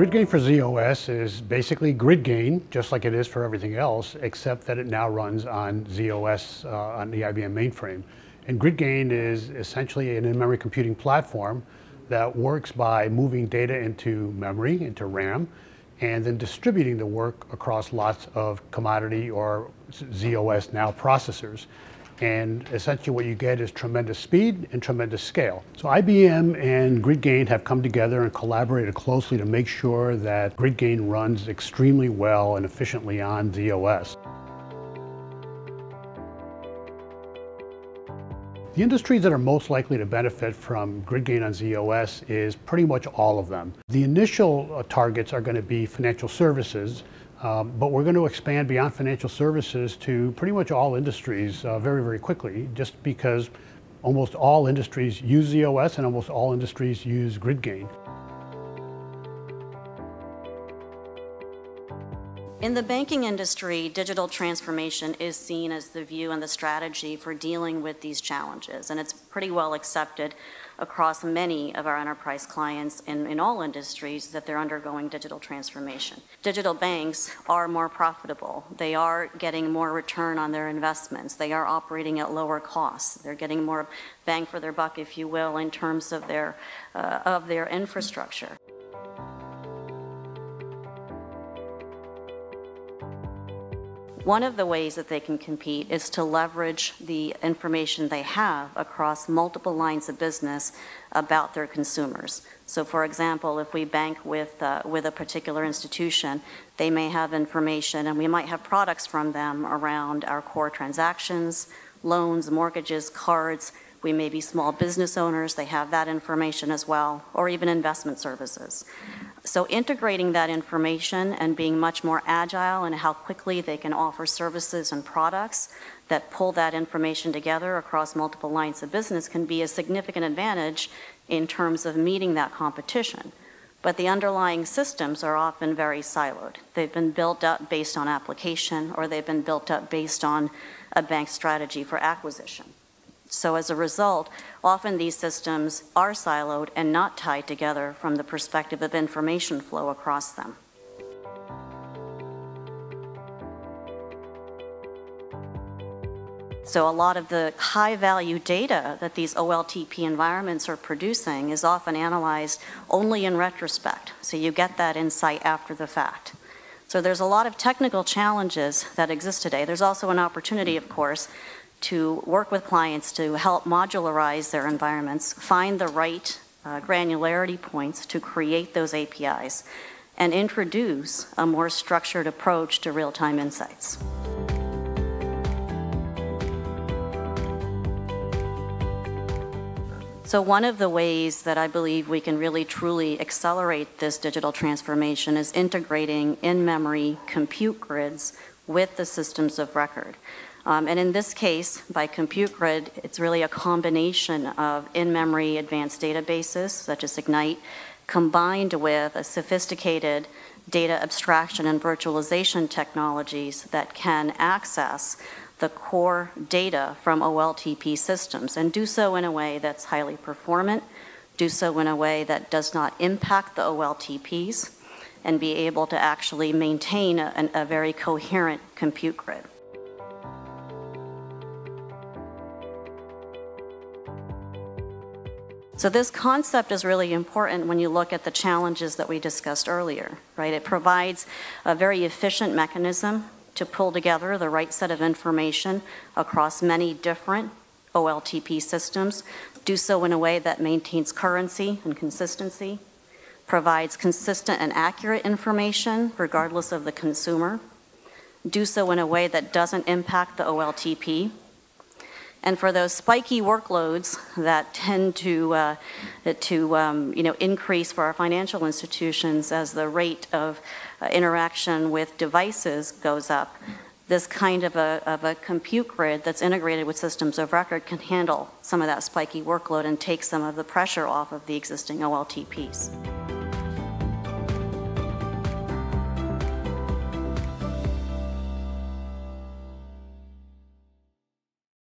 GridGain for z/OS is basically GridGain, just like it is for everything else, except that it now runs on z/OS uh, on the IBM mainframe. And GridGain is essentially an in-memory computing platform that works by moving data into memory, into RAM, and then distributing the work across lots of commodity or z/OS now processors. And essentially what you get is tremendous speed and tremendous scale. So IBM and GridGain have come together and collaborated closely to make sure that GridGain runs extremely well and efficiently on z/OS. The industries that are most likely to benefit from GridGain on z/OS is pretty much all of them. The initial uh, targets are going to be financial services, um, but we're going to expand beyond financial services to pretty much all industries uh, very, very quickly, just because almost all industries use z/OS and almost all industries use GridGain. In the banking industry, digital transformation is seen as the view and the strategy for dealing with these challenges, and it's pretty well accepted across many of our enterprise clients in, in all industries that they're undergoing digital transformation. Digital banks are more profitable. They are getting more return on their investments. They are operating at lower costs. They're getting more bang for their buck, if you will, in terms of their, uh, of their infrastructure. One of the ways that they can compete is to leverage the information they have across multiple lines of business about their consumers. So for example, if we bank with, uh, with a particular institution, they may have information and we might have products from them around our core transactions, loans, mortgages, cards, we may be small business owners, they have that information as well, or even investment services. So integrating that information and being much more agile in how quickly they can offer services and products that pull that information together across multiple lines of business can be a significant advantage in terms of meeting that competition. But the underlying systems are often very siloed. They've been built up based on application or they've been built up based on a bank strategy for acquisition. So as a result, often these systems are siloed and not tied together from the perspective of information flow across them. So a lot of the high value data that these OLTP environments are producing is often analyzed only in retrospect. So you get that insight after the fact. So there's a lot of technical challenges that exist today. There's also an opportunity, of course, to work with clients to help modularize their environments, find the right uh, granularity points to create those APIs, and introduce a more structured approach to real-time insights. So one of the ways that I believe we can really truly accelerate this digital transformation is integrating in-memory compute grids with the systems of record. Um, and in this case, by compute grid, it's really a combination of in-memory advanced databases, such as Ignite, combined with a sophisticated data abstraction and virtualization technologies that can access the core data from OLTP systems and do so in a way that's highly performant, do so in a way that does not impact the OLTPs, and be able to actually maintain a, a very coherent compute grid. So this concept is really important when you look at the challenges that we discussed earlier, right? It provides a very efficient mechanism to pull together the right set of information across many different OLTP systems, do so in a way that maintains currency and consistency, provides consistent and accurate information regardless of the consumer, do so in a way that doesn't impact the OLTP, and for those spiky workloads that tend to, uh, to um, you know, increase for our financial institutions as the rate of uh, interaction with devices goes up, this kind of a, of a compute grid that's integrated with systems of record can handle some of that spiky workload and take some of the pressure off of the existing OLTPs.